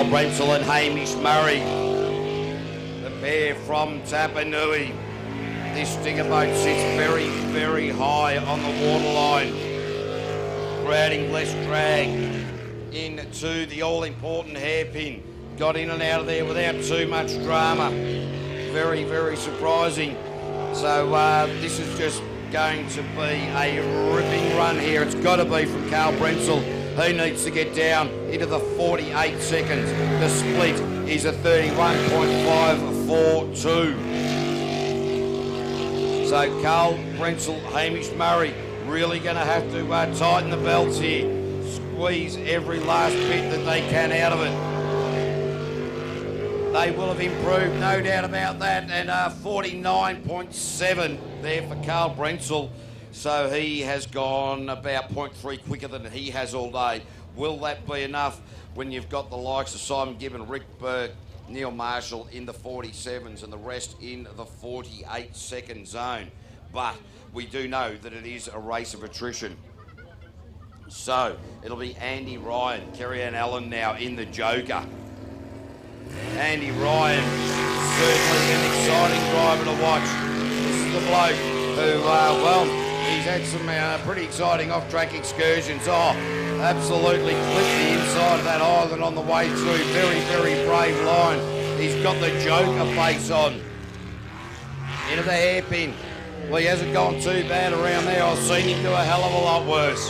Carl Brensel and Hamish Murray. The pair from Tapanui. This stinger boat sits very, very high on the waterline. Crowding less drag into the all-important hairpin. Got in and out of there without too much drama. Very, very surprising. So uh, this is just going to be a ripping run here. It's got to be from Carl Brensel. He needs to get down into the 48 seconds. The split is a 31.542. So Carl Brensel, Hamish Murray, really going to have to uh, tighten the belts here. Squeeze every last bit that they can out of it. They will have improved, no doubt about that. And uh, 49.7 there for Carl Brensel. So he has gone about 0.3 quicker than he has all day. Will that be enough when you've got the likes of Simon Gibbon, Rick Burke, Neil Marshall in the 47s and the rest in the 48 second zone? But we do know that it is a race of attrition. So it'll be Andy Ryan, Kerry Ann Allen now in the Joker. Andy Ryan, certainly an exciting driver to watch. This is the bloke who, uh, well, he's had some uh, pretty exciting off-track excursions. Oh, absolutely clipped the inside of that island on the way through. Very, very brave line. He's got the Joker face on. Into the hairpin. Well, he hasn't gone too bad around there. I've seen him do a hell of a lot worse.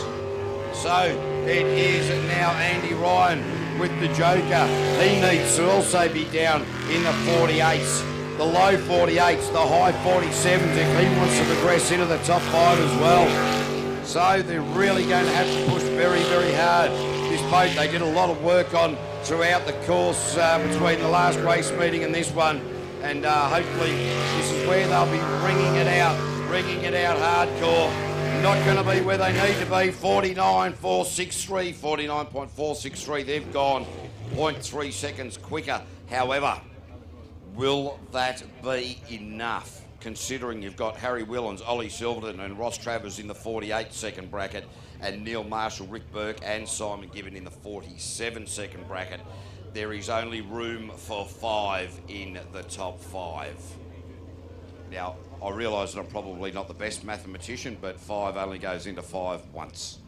So it is now Andy Ryan with the Joker. He needs to also be down in the 48s, the low 48s, the high 47s if he wants to progress into the top five as well. So they're really going to have to push very, very hard. This boat they did a lot of work on throughout the course uh, between the last race meeting and this one. And uh, hopefully this is where they'll be ringing it out, ringing it out hardcore not going to be where they need to be. 49.463, 49.463. They've gone 0.3 seconds quicker. However, will that be enough? Considering you've got Harry Whelans, Ollie Silverton, and Ross Travers in the 48 second bracket, and Neil Marshall, Rick Burke, and Simon Gibbon in the 47 second bracket, there is only room for five in the top five. Now, I realise that I'm probably not the best mathematician, but five only goes into five once.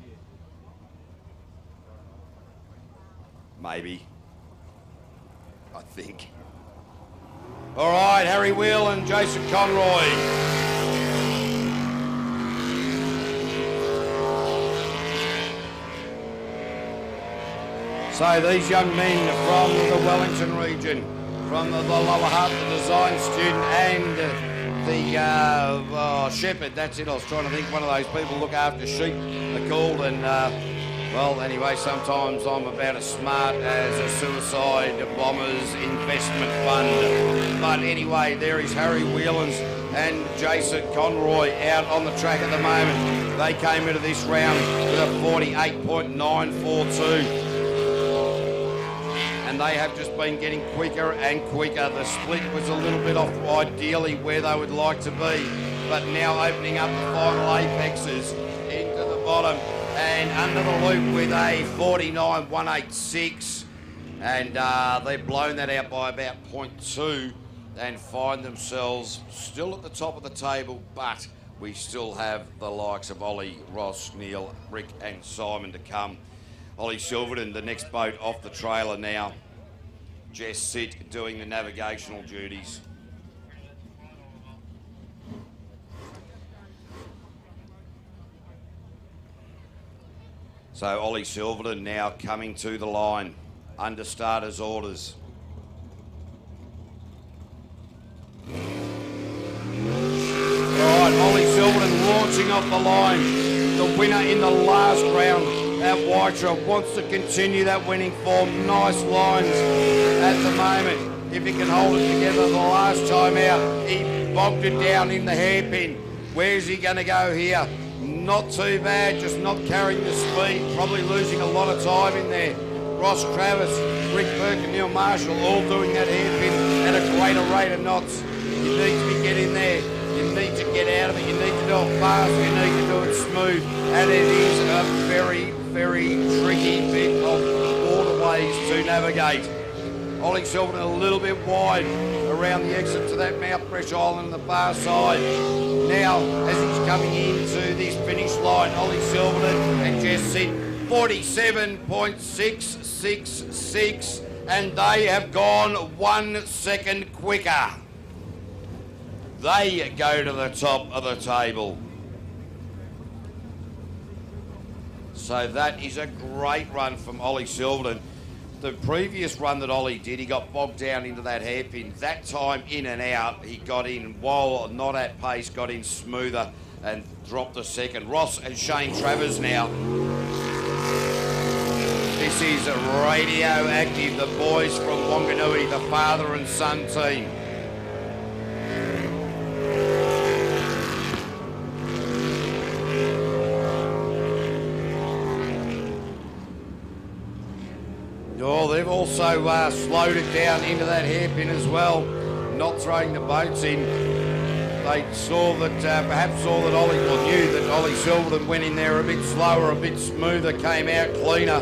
Maybe. I think. All right, Harry Wheel and Jason Conroy. So these young men from the Wellington region, from the, the Lower Hutt, the design student, and the uh, oh, shepherd. That's it. I was trying to think. One of those people look after sheep. they're called and. Uh, well, anyway, sometimes I'm about as smart as a suicide bombers investment fund. But anyway, there is Harry Whelans and Jason Conroy out on the track at the moment. They came into this round with a 48.942 and they have just been getting quicker and quicker. The split was a little bit off ideally where they would like to be, but now opening up the final apexes into the bottom and under the loop with a 49.186 and uh, they've blown that out by about 0.2 and find themselves still at the top of the table, but we still have the likes of Ollie, Ross, Neil, Rick and Simon to come. Ollie Silverton, the next boat off the trailer now. Jess Sit doing the navigational duties. So Ollie Silverton now coming to the line under starters orders. Right, Ollie Silverton launching off the line. The winner in the last round at Waitara wants to continue that winning form. Nice lines at the moment. If he can hold it together the last time out, he bogged it down in the hairpin. Where's he going to go here? Not too bad, just not carrying the speed, probably losing a lot of time in there. Ross Travers, Rick Burke and Neil Marshall all doing that hairpin at a greater rate of knots. You need to be getting there. You need to get out of it. You need to do it fast. You need to do it smooth. And it is a very, very tricky bit of waterways to navigate. Ollie Silverton a little bit wide around the exit to that Mouthbresh Island on the far side. Now, as he's coming into this finish line, Ollie Silverton and Jess Sid, 47.666, and they have gone one second quicker. They go to the top of the table. So that is a great run from Ollie Silverton. The previous run that Ollie did, he got bogged down into that hairpin. That time in and out, he got in while not at pace, got in smoother and dropped the second. Ross and Shane Travers now. This is Radioactive, the boys from Wanganui, the father and son team. Oh, they've also uh, slowed it down into that hairpin as well, not throwing the boats in. They saw that, uh, perhaps saw that Ollie, well, knew that Ollie Silverton went in there a bit slower, a bit smoother, came out cleaner,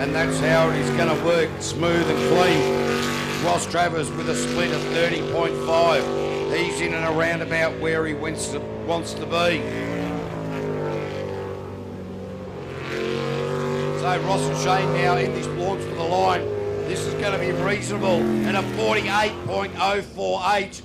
and that's how it is going to work, smooth and clean. Ross Travers with a split of 30.5. He's in and around about where he wants to, wants to be. So Ross and Shane now in this launch for the line. This is going to be reasonable and a 48.048.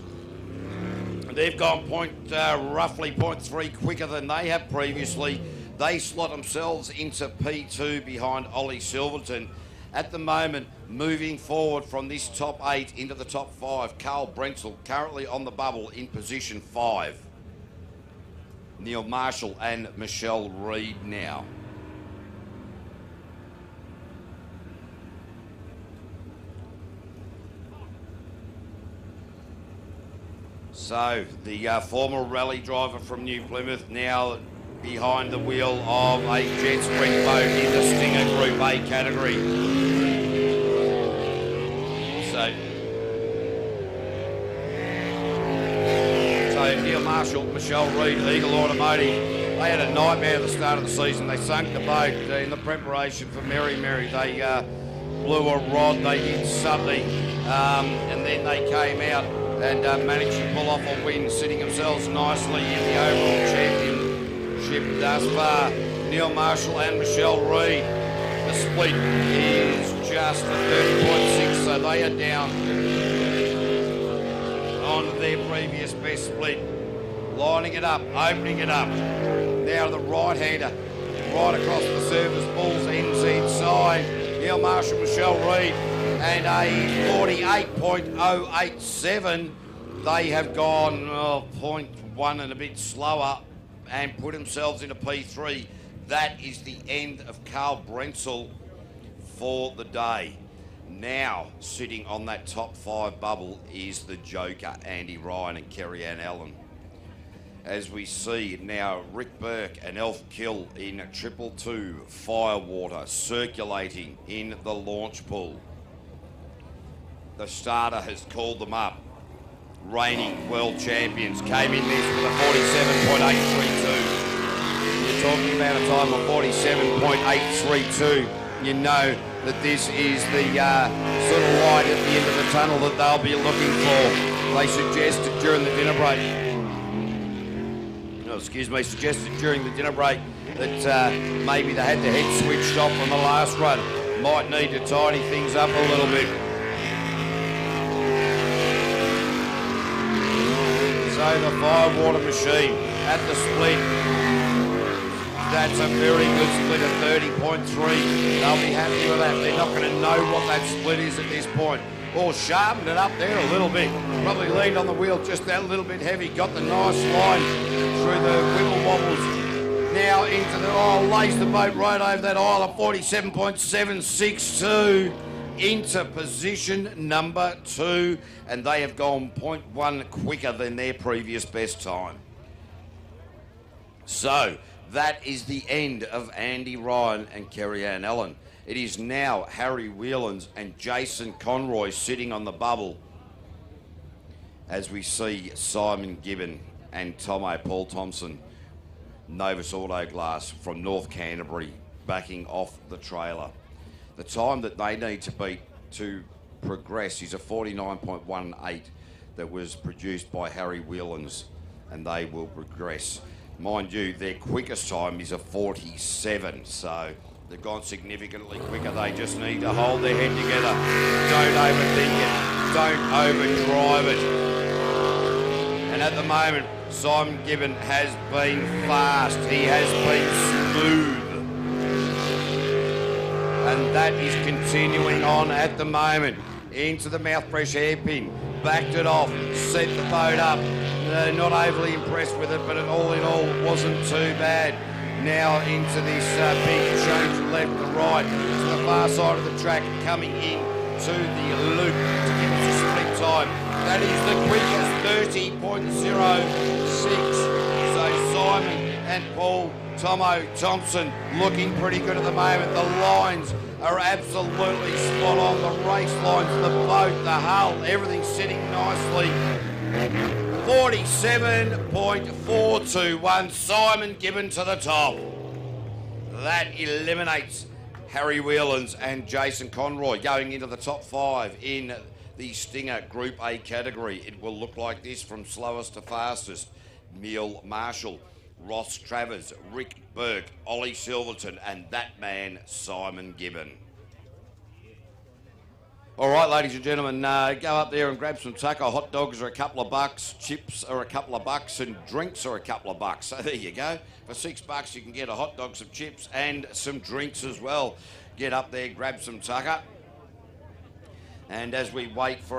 They've gone point, uh, roughly 0.3 quicker than they have previously. They slot themselves into P2 behind Ollie Silverton. At the moment, moving forward from this top eight into the top five, Carl Brentzel currently on the bubble in position five. Neil Marshall and Michelle Reid now. So the uh, former rally driver from New Plymouth now behind the wheel of a jet sprint boat in the Stinger Group A category. So, so Neil Marshall, Michelle Reid, Eagle Automotive. They had a nightmare at the start of the season. They sunk the boat in the preparation for Meremere. They uh, blew a rod. They did something, um, and then they came out and uh, managed to pull off a win, sitting themselves nicely in the overall championship thus far. Neil Marshall and Michelle Reid. The split is just 30.6, so they are down on their previous best split. Lining it up, opening it up. Now the right-hander, right across the service, Bulls NZ side. Neil Marshall, Michelle Reid, and a 48.087. They have gone oh, 0.1 and a bit slower and put themselves into P3. That is the end of Carl Brentzel for the day. Now, sitting on that top five bubble is the Joker, Andy Ryan and Kerry Ann Allen. As we see now, Rick Burke and Elf Kill in triple two, Firewater circulating in the launch pool the starter has called them up. Reigning world champions came in this with a 47.832. You're talking about a time of 47.832. You know that this is the uh, sort of light at the end of the tunnel that they'll be looking for. They suggested during the dinner break. Oh, excuse me, suggested during the dinner break that uh, maybe they had their head switched off on the last run. Might need to tidy things up a little bit. So the Firewater machine at the split. That's a very good split of 30.3. They'll be happy with that. They're not going to know what that split is at this point. Or sharpened it up there a little bit. Probably leaned on the wheel just that little bit heavy. Got the nice line through the wibble wobbles. Now into the, oh, lays the boat right over that aisle of 47.762 into position number two, and they have gone 0.1 quicker than their previous best time. So that is the end of Andy Ryan and Kerry Ann Allen. It is now Harry Whelans and Jason Conroy sitting on the bubble as we see Simon Gibbon and Tomo Paul Thompson, Novus Auto Glass from North Canterbury, backing off the trailer the time that they need to beat to progress. is a 49.18 that was produced by Harry Whelans, and they will progress. Mind you, their quickest time is a 47, so they've gone significantly quicker. They just need to hold their head together. Don't overthink it. Don't overdrive it. And at the moment, Simon Gibbon has been fast. He has been smooth. And that is continuing on at the moment. Into the mouth pressure hairpin. Backed it off. Set the boat up. Uh, not overly impressed with it, but all in all, wasn't too bad. Now into this uh, big change left to right to the far side of the track, coming in to the loop to give us a split time. That is the quickest 30.06. So Simon and Paul Tomo Thompson looking pretty good at the moment. The lines are absolutely spot on. The race lines, the boat, the hull, everything's sitting nicely. 47.421. Simon Gibbon to the top. That eliminates Harry Whelans and Jason Conroy going into the top five in the Stinger Group A category. It will look like this from slowest to fastest. Neil Marshall, Ross Travers, Rick Burke, Ollie Silverton, and that man, Simon Gibbon. All right, ladies and gentlemen, uh, go up there and grab some tucker. Hot dogs are a couple of bucks, chips are a couple of bucks, and drinks are a couple of bucks. So there you go. For six bucks, you can get a hot dog, some chips, and some drinks as well. Get up there, grab some tucker. And as we wait for